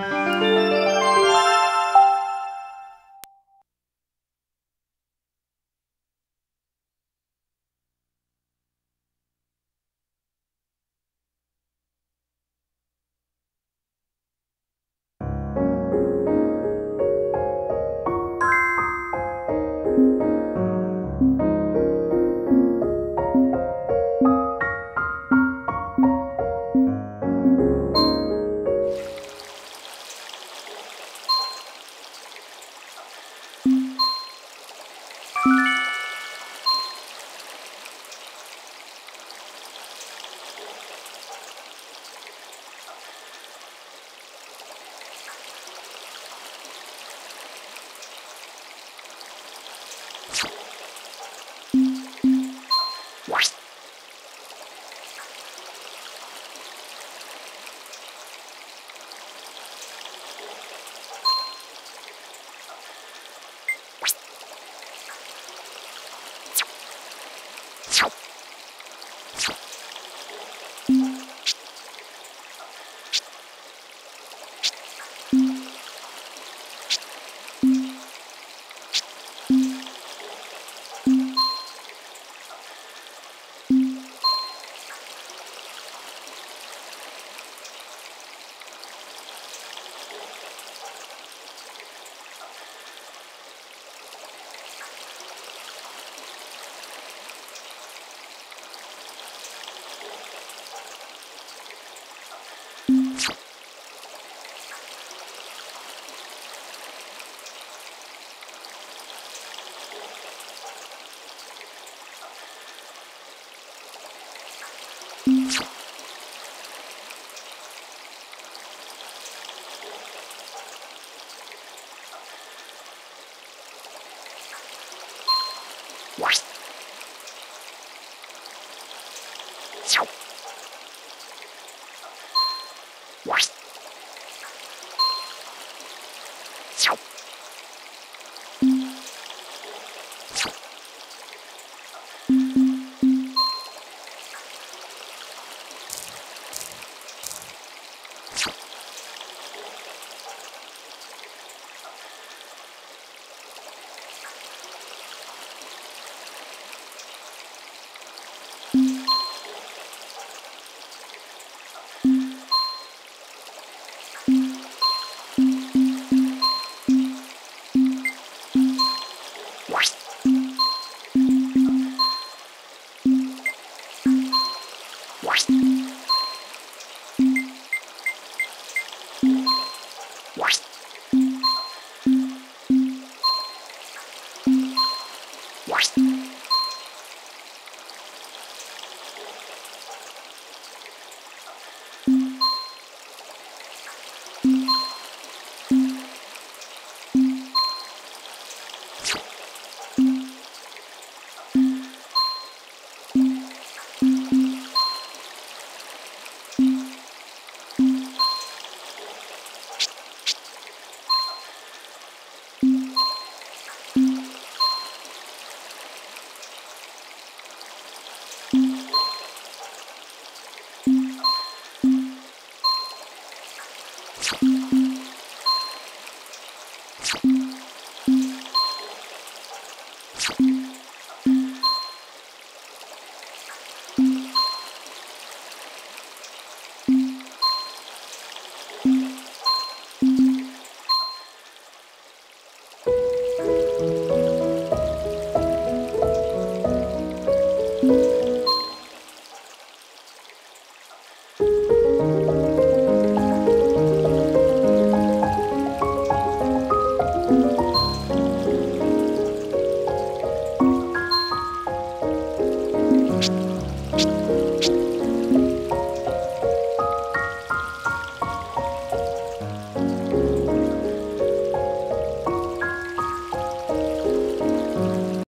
oh you. You What? you you